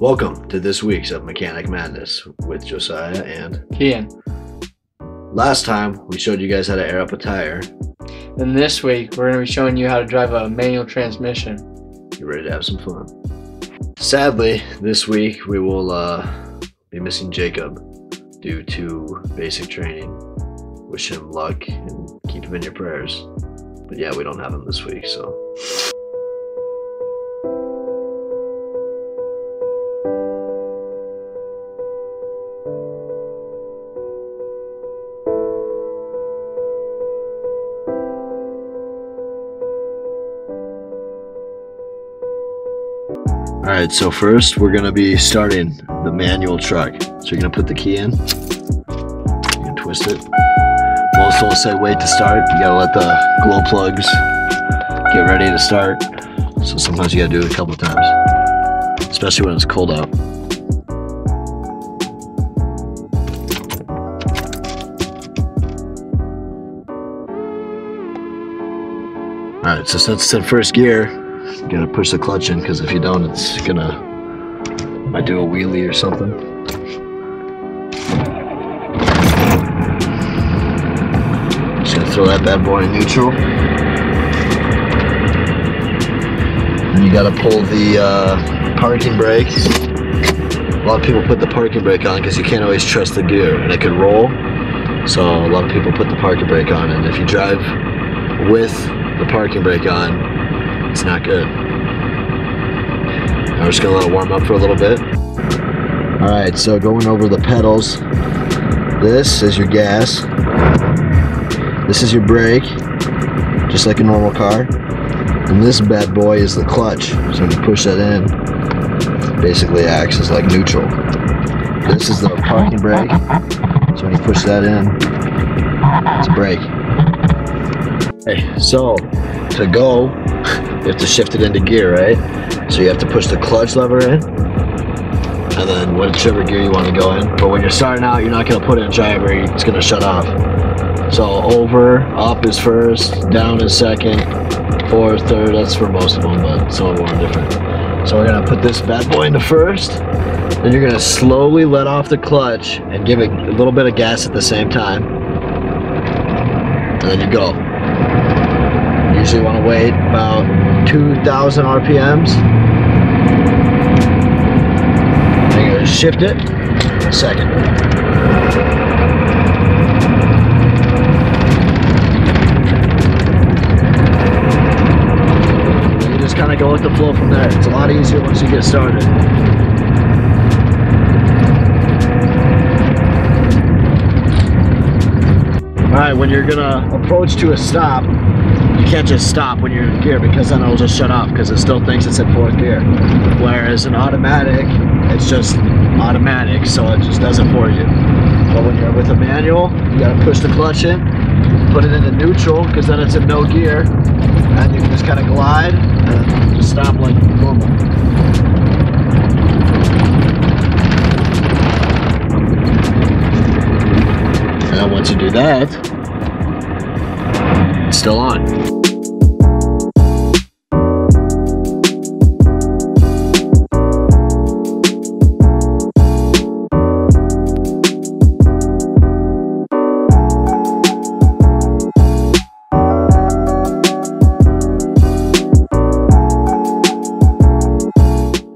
Welcome to this week's of Mechanic Madness with Josiah and Kian. last time we showed you guys how to air up a tire. And this week we're going to be showing you how to drive a manual transmission. You ready to have some fun? Sadly, this week we will uh, be missing Jacob due to basic training. Wish him luck and keep him in your prayers. But yeah, we don't have him this week, so All right, so first we're gonna be starting the manual truck. So you're gonna put the key in, you can twist it. Most will say wait to start. You gotta let the glow plugs get ready to start. So sometimes you gotta do it a couple times, especially when it's cold out. All right, so since it's in first gear, you gotta push the clutch in because if you don't, it's gonna I do a wheelie or something. Just gonna throw that bad boy in neutral. And you gotta pull the uh, parking brake. A lot of people put the parking brake on because you can't always trust the gear and it could roll. So a lot of people put the parking brake on, and if you drive with the parking brake on, it's not good. We're just gonna let it warm up for a little bit. All right, so going over the pedals. This is your gas. This is your brake, just like a normal car. And this bad boy is the clutch. So when you push that in, it basically acts as like neutral. This is the parking brake. So when you push that in, it's a brake. Hey, so to go, you have to shift it into gear, right? So you have to push the clutch lever in, and then whichever gear you want to go in. But when you're starting out, you're not going to put in driver, it's going to shut off. So over, up is first, down is second, fourth, third, that's for most of them, but some of them are different. So we're going to put this bad boy into first, then you're going to slowly let off the clutch and give it a little bit of gas at the same time. And then you go. Usually want to wait about 2,000 RPMs. Then you're gonna shift it. Second. You just kind of go with the flow from there. It's a lot easier once you get started. All right, when you're gonna approach to a stop, you can't just stop when you're in gear because then it'll just shut off because it still thinks it's in fourth gear. Whereas an automatic, it's just automatic, so it just does it for you. But when you're with a manual, you gotta push the clutch in, put it into neutral because then it's in no gear, and you can just kind of glide and just stop like normal. And once you do that, it's still on.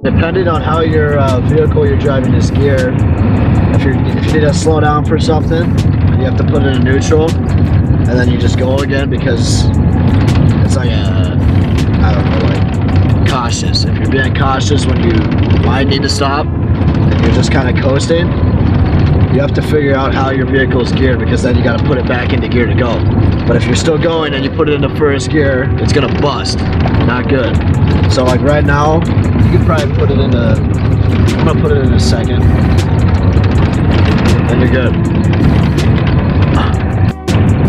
Depending on how your uh, vehicle you're driving is geared, if if you need to slow down for something, you have to put it in neutral, and then you just go again because it's like a I don't know like cautious. If you're being cautious when you might need to stop, and you're just kind of coasting, you have to figure out how your vehicle is geared because then you got to put it back into gear to go. But if you're still going and you put it into first gear, it's gonna bust. Not good. So like right now, you could probably put it into. I'm gonna put it in a second. Then you're good.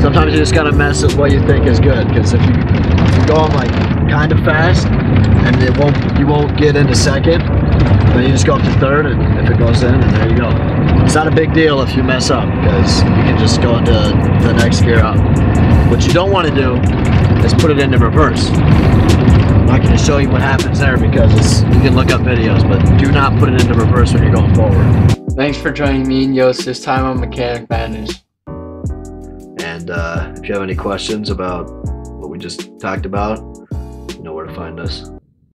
Sometimes you just gotta mess with what you think is good because if you if you're going like kind of fast and it won't you won't get into second, then you just go up to third and if it goes in, and there you go. It's not a big deal if you mess up because you can just go into the next gear up. What you don't want to do is put it into reverse. I'm not going to show you what happens there because you can look up videos, but do not put it into reverse when you're going forward. Thanks for joining me and Yost this time on Mechanic Madness. And uh, if you have any questions about what we just talked about, you know where to find us.